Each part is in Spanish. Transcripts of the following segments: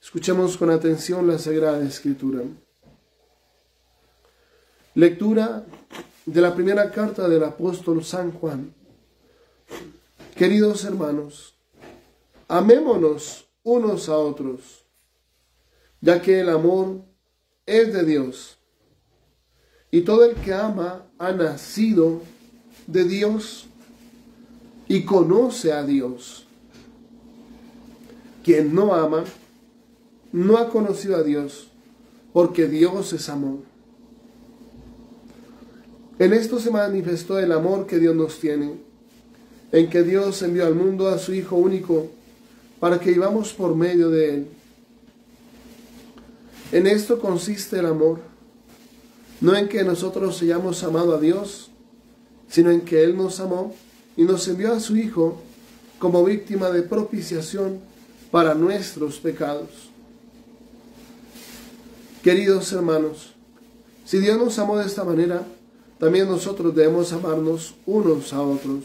Escuchemos con atención la Sagrada Escritura. Lectura de la primera carta del apóstol San Juan. Queridos hermanos, amémonos unos a otros, ya que el amor es de Dios, y todo el que ama ha nacido de Dios y conoce a Dios. Quien no ama, no ha conocido a Dios, porque Dios es amor. En esto se manifestó el amor que Dios nos tiene, en que Dios envió al mundo a su Hijo único para que vivamos por medio de Él. En esto consiste el amor, no en que nosotros hayamos amado a Dios, sino en que Él nos amó y nos envió a su Hijo como víctima de propiciación para nuestros pecados. Queridos hermanos, si Dios nos amó de esta manera, también nosotros debemos amarnos unos a otros.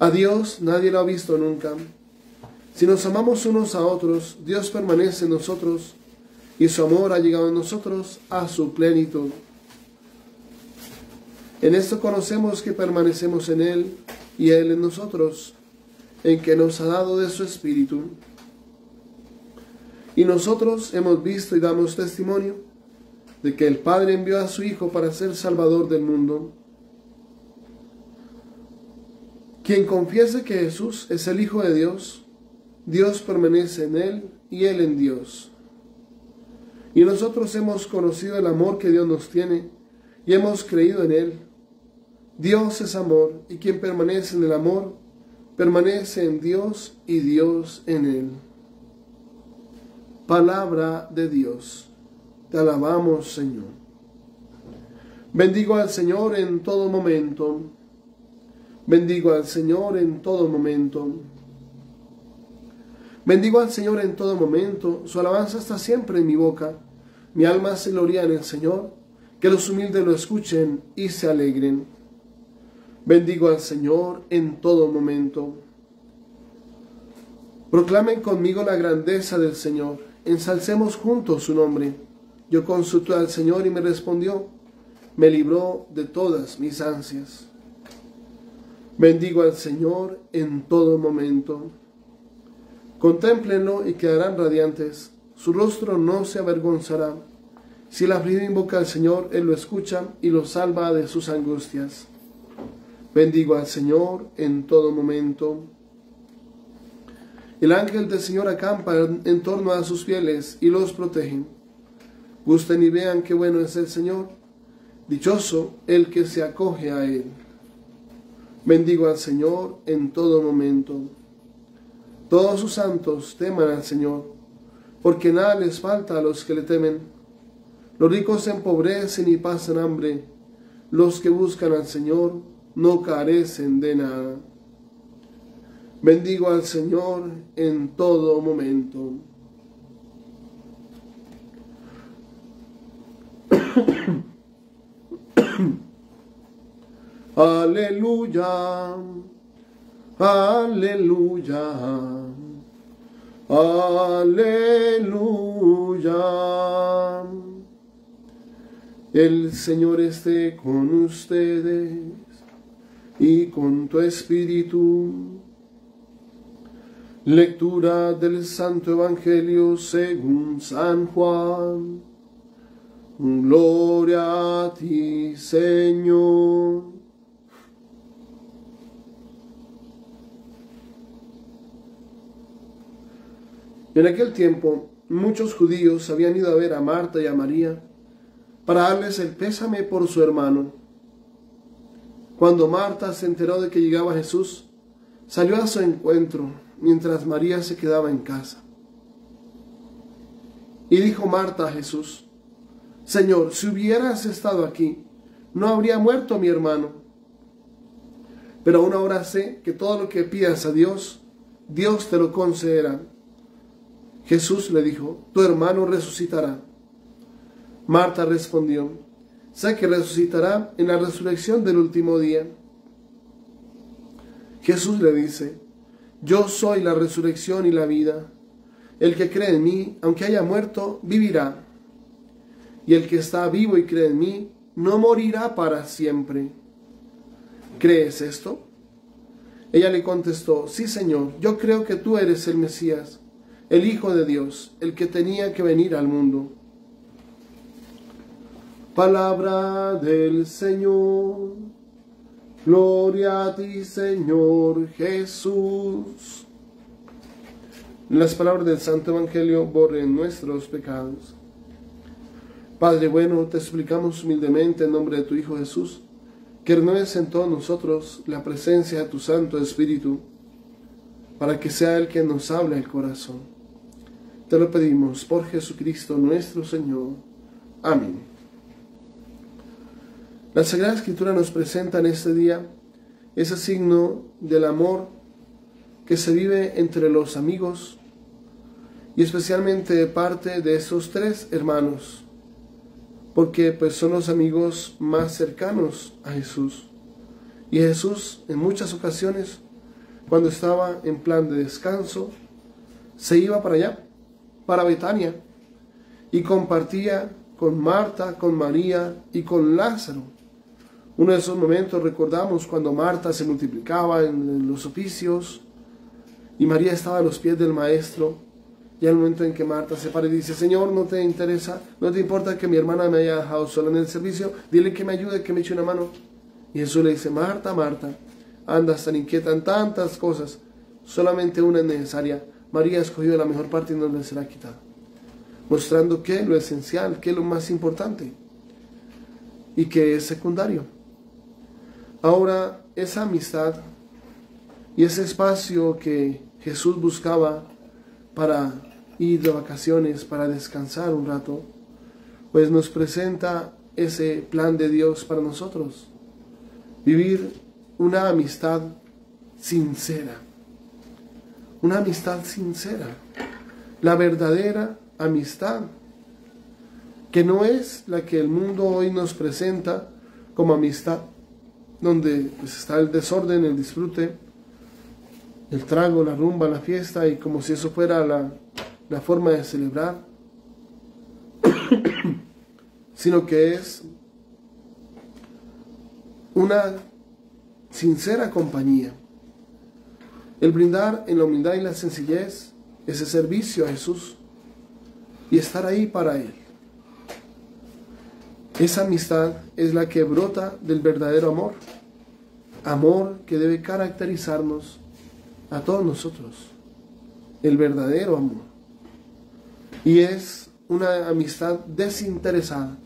A Dios nadie lo ha visto nunca. Si nos amamos unos a otros, Dios permanece en nosotros y su amor ha llegado en nosotros a su plenitud. En esto conocemos que permanecemos en Él y Él en nosotros, en que nos ha dado de su Espíritu. Y nosotros hemos visto y damos testimonio de que el Padre envió a su Hijo para ser Salvador del mundo. Quien confiese que Jesús es el Hijo de Dios, Dios permanece en Él y Él en Dios. Y nosotros hemos conocido el amor que Dios nos tiene y hemos creído en Él. Dios es amor y quien permanece en el amor, permanece en Dios y Dios en Él. Palabra de Dios. Te alabamos, Señor. Bendigo al Señor en todo momento. Bendigo al Señor en todo momento. Bendigo al Señor en todo momento. Su alabanza está siempre en mi boca. Mi alma se gloria en el Señor. Que los humildes lo escuchen y se alegren. Bendigo al Señor en todo momento. Proclamen conmigo la grandeza del Señor ensalcemos juntos su nombre. Yo consulté al Señor y me respondió, me libró de todas mis ansias. Bendigo al Señor en todo momento. Contémplenlo y quedarán radiantes, su rostro no se avergonzará. Si la vida invoca al Señor, Él lo escucha y lo salva de sus angustias. Bendigo al Señor en todo momento. El ángel del Señor acampa en torno a sus fieles y los protege. Gusten y vean qué bueno es el Señor. Dichoso el que se acoge a Él. Bendigo al Señor en todo momento. Todos sus santos teman al Señor, porque nada les falta a los que le temen. Los ricos se empobrecen y pasan hambre. Los que buscan al Señor no carecen de nada. Bendigo al Señor en todo momento. aleluya, aleluya, aleluya. El Señor esté con ustedes y con tu espíritu Lectura del Santo Evangelio según San Juan. Gloria a ti, Señor. En aquel tiempo, muchos judíos habían ido a ver a Marta y a María para darles el pésame por su hermano. Cuando Marta se enteró de que llegaba Jesús, salió a su encuentro mientras María se quedaba en casa. Y dijo Marta a Jesús, Señor, si hubieras estado aquí, no habría muerto mi hermano. Pero aún ahora sé que todo lo que pidas a Dios, Dios te lo concederá. Jesús le dijo, tu hermano resucitará. Marta respondió, sé que resucitará en la resurrección del último día. Jesús le dice, yo soy la resurrección y la vida. El que cree en mí, aunque haya muerto, vivirá. Y el que está vivo y cree en mí, no morirá para siempre. ¿Crees esto? Ella le contestó, sí Señor, yo creo que tú eres el Mesías, el Hijo de Dios, el que tenía que venir al mundo. Palabra del Señor. Gloria a ti, Señor Jesús. Las palabras del Santo Evangelio borren nuestros pecados. Padre bueno, te explicamos humildemente en nombre de tu Hijo Jesús, que renueves en todos nosotros la presencia de tu Santo Espíritu, para que sea el que nos hable el corazón. Te lo pedimos por Jesucristo nuestro Señor. Amén. La Sagrada Escritura nos presenta en este día ese signo del amor que se vive entre los amigos y especialmente parte de esos tres hermanos, porque pues son los amigos más cercanos a Jesús. Y Jesús en muchas ocasiones, cuando estaba en plan de descanso, se iba para allá, para Betania, y compartía con Marta, con María y con Lázaro uno de esos momentos recordamos cuando Marta se multiplicaba en, los oficios y María estaba a los pies del maestro. Y al momento en que Marta se para y dice, Señor, no te interesa, no te importa que mi hermana me haya dejado sola en el servicio, dile que me ayude, que me eche una mano. Y Jesús le dice, Marta, Marta, andas tan inquieta en tantas cosas, solamente una es necesaria. María ha escogido la mejor parte y no le será quitada. Mostrando que lo esencial, que lo más importante y que es secundario. Ahora, esa amistad y ese espacio que Jesús buscaba para ir de vacaciones, para descansar un rato, pues nos presenta ese plan de Dios para nosotros. Vivir una amistad sincera. Una amistad sincera. La verdadera amistad. Que no es la que el mundo hoy nos presenta como amistad donde pues, está el desorden, el disfrute, el trago, la rumba, la fiesta, y como si eso fuera la, la forma de celebrar, sino que es una sincera compañía. El brindar en la humildad y la sencillez, ese servicio a Jesús y estar ahí para Él. Esa amistad es la que brota del verdadero amor. Amor que debe caracterizarnos a todos nosotros. El verdadero amor. Y es una amistad desinteresada,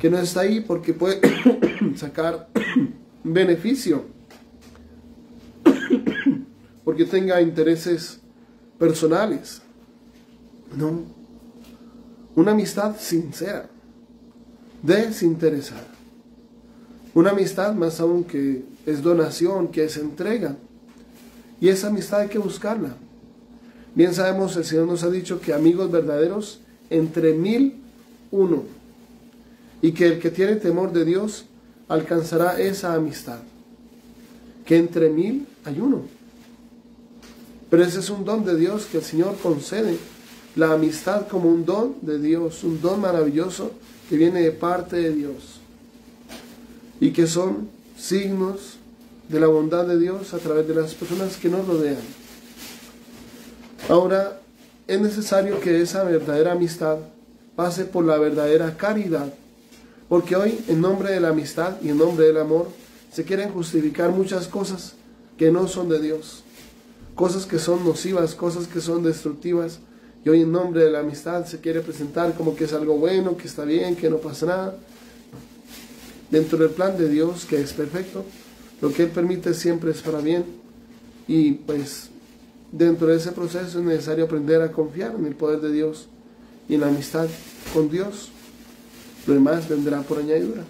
que no está ahí porque puede sacar beneficio, porque tenga intereses personales. No, una amistad sincera desinteresada. Una amistad más aún que es donación, que es entrega. Y esa amistad hay que buscarla. Bien sabemos, el Señor nos ha dicho que amigos verdaderos entre mil uno. Y que el que tiene temor de Dios alcanzará esa amistad. Que entre mil hay uno. Pero ese es un don de Dios que el Señor concede. La amistad como un don de Dios, un don maravilloso que viene de parte de Dios y que son signos de la bondad de Dios a través de las personas que nos rodean. Ahora, es necesario que esa verdadera amistad pase por la verdadera caridad, porque hoy en nombre de la amistad y en nombre del amor se quieren justificar muchas cosas que no son de Dios, cosas que son nocivas, cosas que son destructivas, y hoy en nombre de la amistad se quiere presentar como que es algo bueno, que está bien, que no pasa nada. Dentro del plan de Dios, que es perfecto, lo que Él permite siempre es para bien. Y pues dentro de ese proceso es necesario aprender a confiar en el poder de Dios y en la amistad con Dios. Lo demás vendrá por añadidura.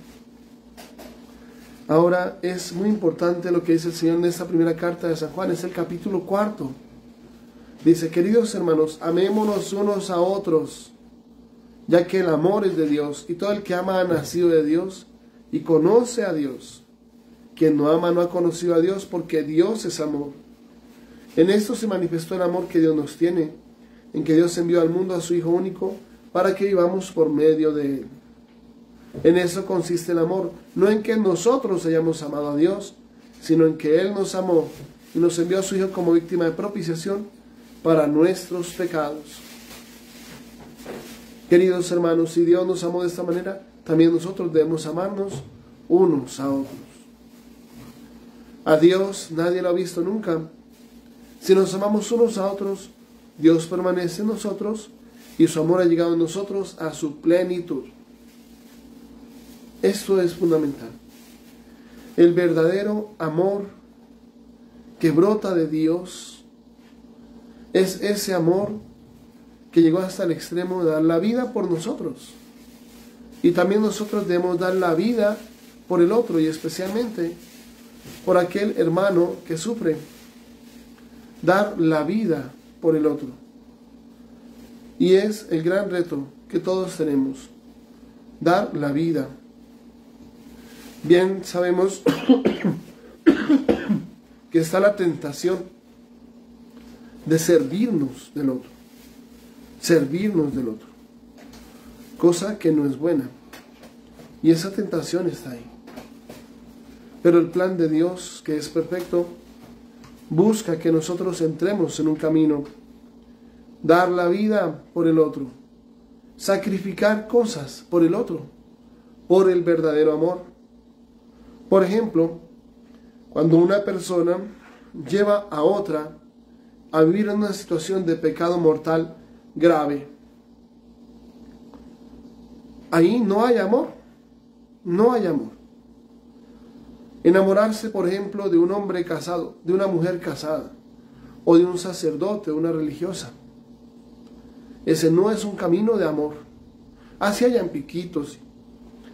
Ahora es muy importante lo que dice el Señor en esta primera carta de San Juan, es el capítulo cuarto. Dice, queridos hermanos, amémonos unos a otros, ya que el amor es de Dios y todo el que ama ha nacido de Dios y conoce a Dios. Quien no ama no ha conocido a Dios porque Dios es amor. En esto se manifestó el amor que Dios nos tiene, en que Dios envió al mundo a su Hijo único para que vivamos por medio de Él. En eso consiste el amor, no en que nosotros hayamos amado a Dios, sino en que Él nos amó y nos envió a su Hijo como víctima de propiciación para nuestros pecados. Queridos hermanos, si Dios nos amó de esta manera, también nosotros debemos amarnos unos a otros. A Dios nadie lo ha visto nunca. Si nos amamos unos a otros, Dios permanece en nosotros y su amor ha llegado en nosotros a su plenitud. Esto es fundamental. El verdadero amor que brota de Dios es ese amor que llegó hasta el extremo de dar la vida por nosotros. Y también nosotros debemos dar la vida por el otro y especialmente por aquel hermano que sufre. Dar la vida por el otro. Y es el gran reto que todos tenemos. Dar la vida. Bien sabemos que está la tentación de servirnos del otro servirnos del otro, cosa que no es buena. Y esa tentación está ahí. Pero el plan de Dios, que es perfecto, busca que nosotros entremos en un camino, dar la vida por el otro, sacrificar cosas por el otro, por el verdadero amor. Por ejemplo, cuando una persona lleva a otra a vivir en una situación de pecado mortal, grave. Ahí no hay amor, no hay amor. Enamorarse, por ejemplo, de un hombre casado, de una mujer casada, o de un sacerdote, una religiosa. Ese no es un camino de amor. Así hayan piquitos,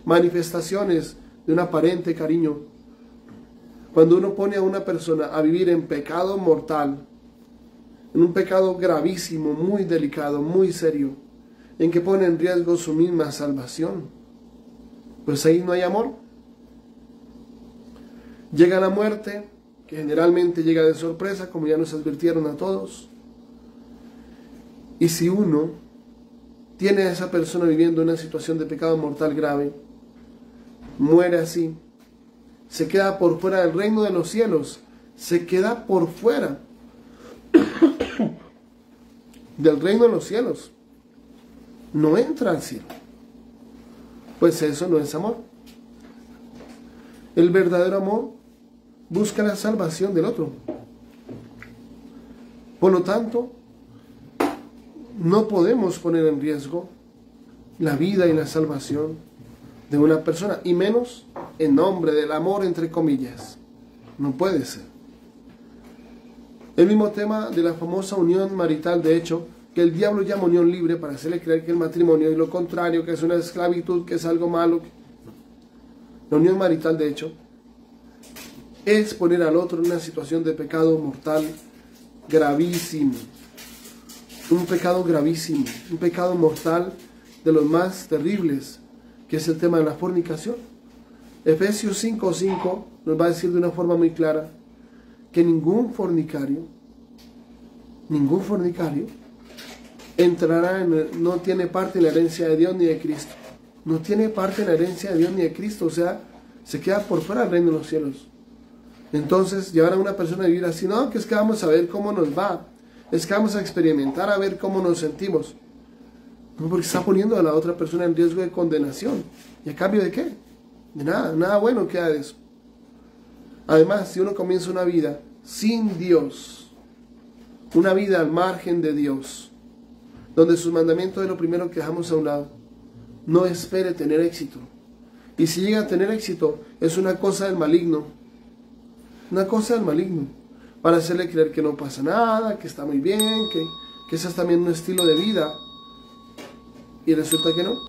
manifestaciones de un aparente cariño. Cuando uno pone a una persona a vivir en pecado mortal, en un pecado gravísimo, muy delicado, muy serio, en que pone en riesgo su misma salvación. Pues ahí no hay amor. Llega la muerte, que generalmente llega de sorpresa, como ya nos advirtieron a todos. Y si uno tiene a esa persona viviendo una situación de pecado mortal grave, muere así, se queda por fuera del reino de los cielos, se queda por fuera del reino de los cielos. No entra al cielo. Pues eso no es amor. El verdadero amor busca la salvación del otro. Por lo tanto, no podemos poner en riesgo la vida y la salvación de una persona, y menos en nombre del amor, entre comillas. No puede ser. El mismo tema de la famosa unión marital, de hecho, que el diablo llama unión libre para hacerle creer que el matrimonio es lo contrario, que es una esclavitud, que es algo malo. La unión marital, de hecho, es poner al otro en una situación de pecado mortal gravísimo. Un pecado gravísimo, un pecado mortal de los más terribles, que es el tema de la fornicación. Efesios 5:5 nos va a decir de una forma muy clara que ningún fornicario, ningún fornicario, entrará en, no tiene parte en la herencia de Dios ni de Cristo. No tiene parte en la herencia de Dios ni de Cristo, o sea, se queda por fuera del reino de los cielos. Entonces, llevar a una persona a vivir así, no, que es que vamos a ver cómo nos va, es que vamos a experimentar a ver cómo nos sentimos. No, porque está poniendo a la otra persona en riesgo de condenación. ¿Y a cambio de qué? De nada, nada bueno queda de eso. Además, si uno comienza una vida sin Dios, una vida al margen de Dios, donde sus mandamientos es lo primero que dejamos a un lado, no espere tener éxito. Y si llega a tener éxito, es una cosa del maligno. Una cosa del maligno. Para hacerle creer que no pasa nada, que está muy bien, que, que ese es también un estilo de vida. Y resulta que no.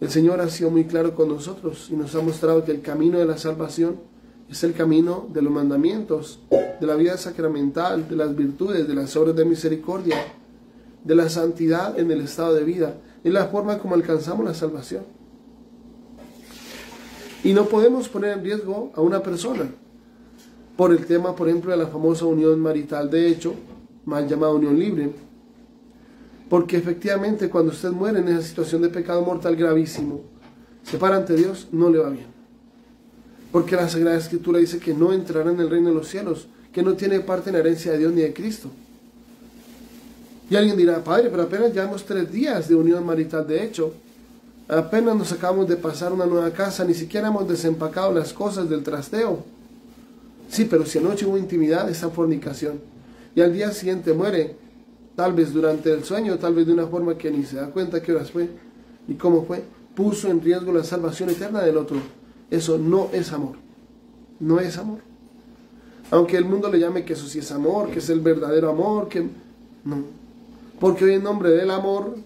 El Señor ha sido muy claro con nosotros y nos ha mostrado que el camino de la salvación es el camino de los mandamientos, de la vida sacramental, de las virtudes, de las obras de misericordia, de la santidad en el estado de vida, es la forma como alcanzamos la salvación. Y no podemos poner en riesgo a una persona por el tema, por ejemplo, de la famosa unión marital de hecho, mal llamada unión libre. Porque efectivamente cuando usted muere en esa situación de pecado mortal gravísimo, se para ante Dios, no le va bien. Porque la Sagrada Escritura dice que no entrará en el reino de los cielos, que no tiene parte en la herencia de Dios ni de Cristo. Y alguien dirá, Padre, pero apenas llevamos tres días de unión marital de hecho. Apenas nos acabamos de pasar una nueva casa, ni siquiera hemos desempacado las cosas del trasteo. Sí, pero si anoche hubo intimidad, esa fornicación. Y al día siguiente muere, tal vez durante el sueño, tal vez de una forma que ni se da cuenta qué horas fue y cómo fue, puso en riesgo la salvación eterna del otro. Eso no es amor. No es amor. Aunque el mundo le llame que eso sí es amor, que es el verdadero amor, que no. Porque hoy en nombre del amor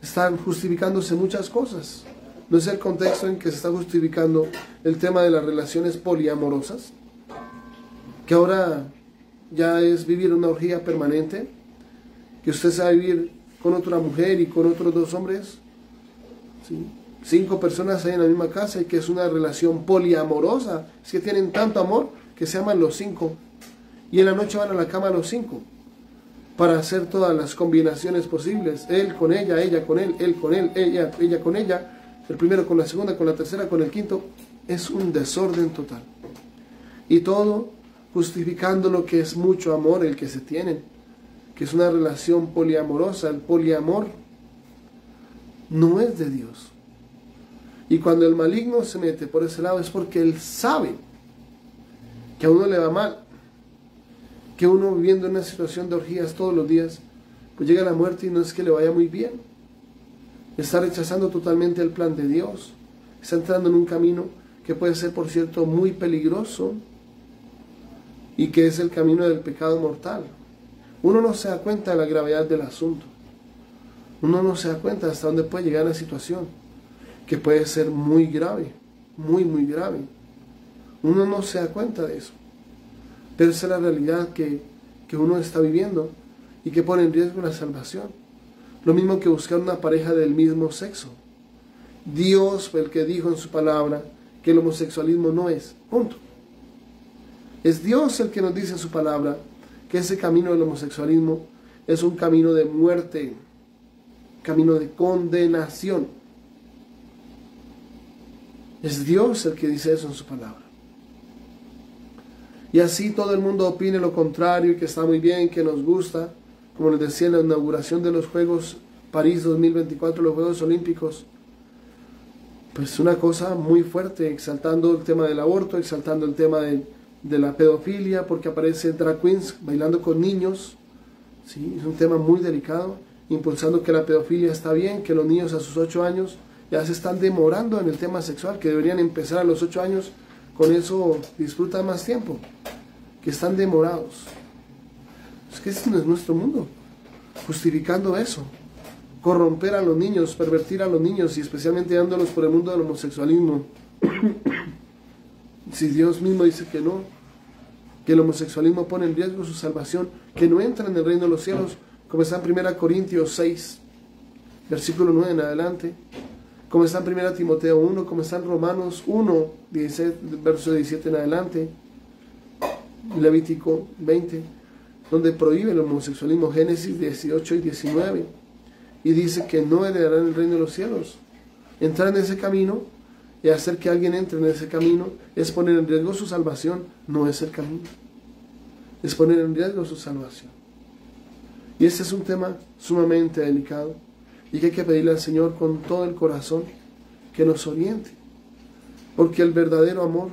están justificándose muchas cosas. ¿No es el contexto en que se está justificando el tema de las relaciones poliamorosas? Que ahora ya es vivir una orgía permanente, que usted sabe vivir con otra mujer y con otros dos hombres, cinco personas ahí en la misma casa y que es una relación poliamorosa, es que tienen tanto amor que se aman los cinco. Y en la noche van a la cama los cinco para hacer todas las combinaciones posibles, él con ella, ella con él, él con él, ella, ella con ella, el primero con la segunda, con la tercera, con el quinto, es un desorden total. Y todo justificando lo que es mucho amor el que se tiene, que es una relación poliamorosa, el poliamor no es de Dios. Y cuando el maligno se mete por ese lado es porque él sabe que a uno le va mal, que uno viviendo en una situación de orgías todos los días, pues llega la muerte y no es que le vaya muy bien. Está rechazando totalmente el plan de Dios. Está entrando en un camino que puede ser, por cierto, muy peligroso y que es el camino del pecado mortal. Uno no se da cuenta de la gravedad del asunto. Uno no se da cuenta hasta dónde puede llegar la situación, que puede ser muy grave, muy, muy grave. Uno no se da cuenta de eso. Pero esa es la realidad que, que uno está viviendo y que pone en riesgo la salvación. Lo mismo que buscar una pareja del mismo sexo. Dios fue el que dijo en su palabra que el homosexualismo no es. Punto. Es Dios el que nos dice en su palabra que ese camino del homosexualismo es un camino de muerte, camino de condenación. Es Dios el que dice eso en su palabra. Y así todo el mundo opine lo contrario y que está muy bien, que nos gusta, como les decía en la inauguración de los Juegos París 2024, los Juegos Olímpicos. Pues una cosa muy fuerte, exaltando el tema del aborto, exaltando el tema de de la pedofilia, porque aparece drag queens bailando con niños. ¿sí? Es un tema muy delicado, impulsando que la pedofilia está bien, que los niños a sus 8 años ya se están demorando en el tema sexual, que deberían empezar a los 8 años, con eso disfrutan más tiempo, que están demorados. Es que ese no es nuestro mundo, justificando eso, corromper a los niños, pervertir a los niños y especialmente dándolos por el mundo del homosexualismo. Si Dios mismo dice que no, que el homosexualismo pone en riesgo su salvación, que no entra en el reino de los cielos, como está en 1 Corintios 6, versículo 9 en adelante, como está en 1 Timoteo 1, como está en Romanos 1, 17, verso 17 en adelante, Levítico 20, donde prohíbe el homosexualismo, Génesis 18 y 19, y dice que no heredarán el reino de los cielos. Entrar en ese camino y hacer que alguien entre en ese camino es poner en riesgo su salvación, no es el camino. Es poner en riesgo su salvación. Y ese es un tema sumamente delicado y que hay que pedirle al Señor con todo el corazón que nos oriente. Porque el verdadero amor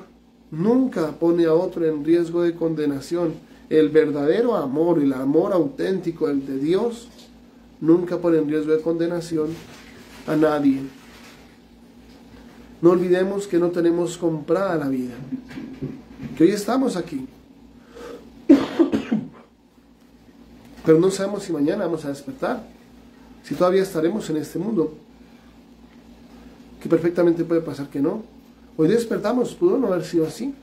nunca pone a otro en riesgo de condenación. El verdadero amor, el amor auténtico, el de Dios, nunca pone en riesgo de condenación a nadie. No olvidemos que no tenemos comprada la vida, que hoy estamos aquí. Pero no sabemos si mañana vamos a despertar, si todavía estaremos en este mundo. Que perfectamente puede pasar que no. Hoy despertamos, pudo no haber sido así.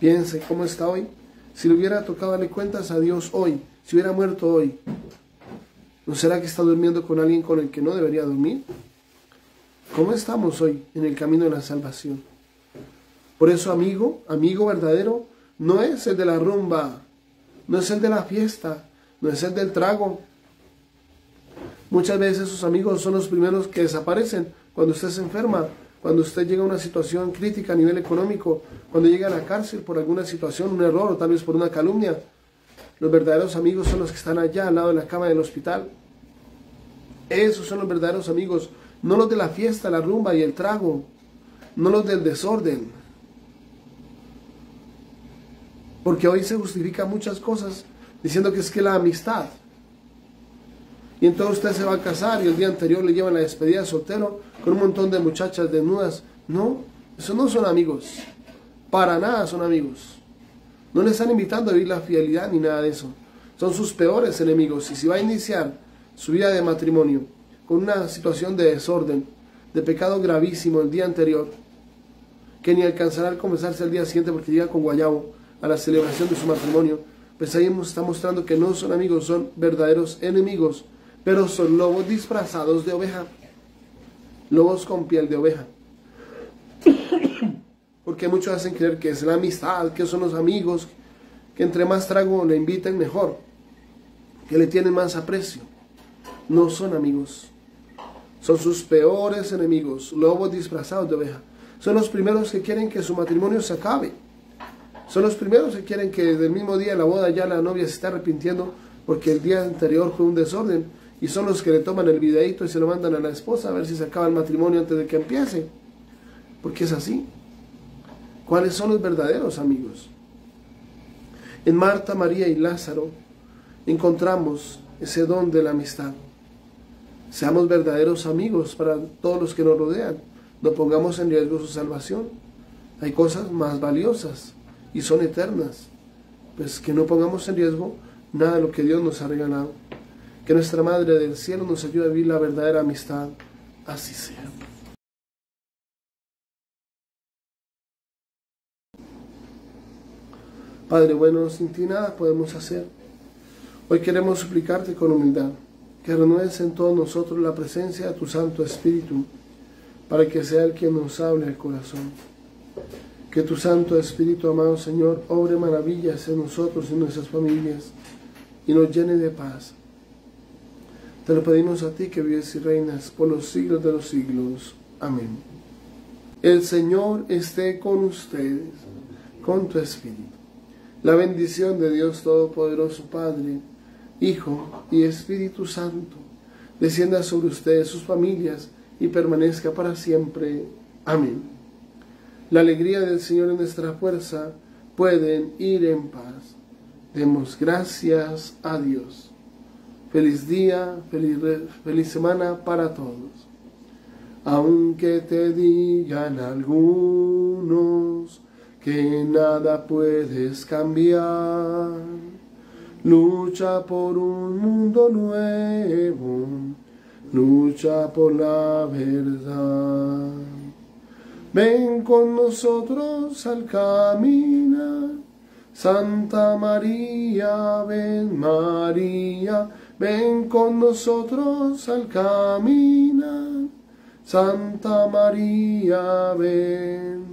Piense cómo está hoy. Si le hubiera tocado darle cuentas a Dios hoy, si hubiera muerto hoy, ¿no será que está durmiendo con alguien con el que no debería dormir? ¿Cómo estamos hoy en el camino de la salvación? Por eso amigo, amigo verdadero, no es el de la rumba, no es el de la fiesta, no es el del trago. Muchas veces sus amigos son los primeros que desaparecen cuando usted se enferma, cuando usted llega a una situación crítica a nivel económico, cuando llega a la cárcel por alguna situación, un error o tal vez por una calumnia. Los verdaderos amigos son los que están allá al lado de la cama del hospital. Esos son los verdaderos amigos, no los de la fiesta, la rumba y el trago, no los del desorden. Porque hoy se justifica muchas cosas diciendo que es que la amistad. Y entonces usted se va a casar y el día anterior le llevan la despedida de soltero con un montón de muchachas desnudas. No, eso no son amigos. Para nada son amigos. No le están invitando a vivir la fidelidad ni nada de eso. Son sus peores enemigos. Y si va a iniciar su vida de matrimonio con una situación de desorden, de pecado gravísimo el día anterior, que ni alcanzará a comenzarse el día siguiente porque llega con guayabo a la celebración de su matrimonio, pues ahí está mostrando que no son amigos, son verdaderos enemigos, pero son lobos disfrazados de oveja, lobos con piel de oveja. Porque muchos hacen creer que es la amistad, que son los amigos, que entre más trago le inviten mejor, que le tienen más aprecio. No son amigos, son sus peores enemigos, lobos disfrazados de oveja. Son los primeros que quieren que su matrimonio se acabe son los primeros que quieren que del mismo día de la boda ya la novia se está arrepintiendo porque el día anterior fue un desorden. Y son los que le toman el videito y se lo mandan a la esposa a ver si se acaba el matrimonio antes de que empiece. Porque es así. ¿Cuáles son los verdaderos amigos? En Marta, María y Lázaro encontramos ese don de la amistad. Seamos verdaderos amigos para todos los que nos rodean. No pongamos en riesgo su salvación. Hay cosas más valiosas y son eternas. Pues que no pongamos en riesgo nada de lo que Dios nos ha regalado. Que nuestra Madre del Cielo nos ayude a vivir la verdadera amistad. Así sea. Padre bueno, sin ti nada podemos hacer. Hoy queremos suplicarte con humildad que renueves en todos nosotros la presencia de tu Santo Espíritu para que sea el quien nos hable el corazón. Que tu Santo Espíritu, amado Señor, obre maravillas en nosotros y en nuestras familias y nos llene de paz. Te lo pedimos a ti que vives y reinas por los siglos de los siglos. Amén. El Señor esté con ustedes, con tu Espíritu. La bendición de Dios Todopoderoso, Padre, Hijo y Espíritu Santo, descienda sobre ustedes, sus familias, y permanezca para siempre. Amén la alegría del Señor es nuestra fuerza, pueden ir en paz. Demos gracias a Dios. Feliz día, feliz, feliz semana para todos. Aunque te digan algunos que nada puedes cambiar, lucha por un mundo nuevo, lucha por la verdad. Ven con nosotros al caminar. Santa María, ven María, ven con nosotros al caminar. Santa María, ven.